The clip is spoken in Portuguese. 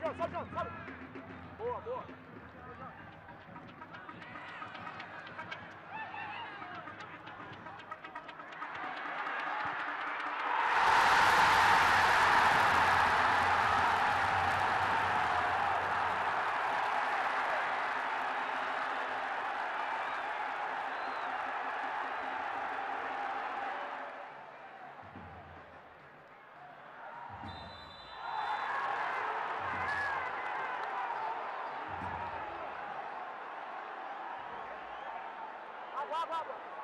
Sobe, Jean, sobe. Boa, boa. वाह वाह वाह।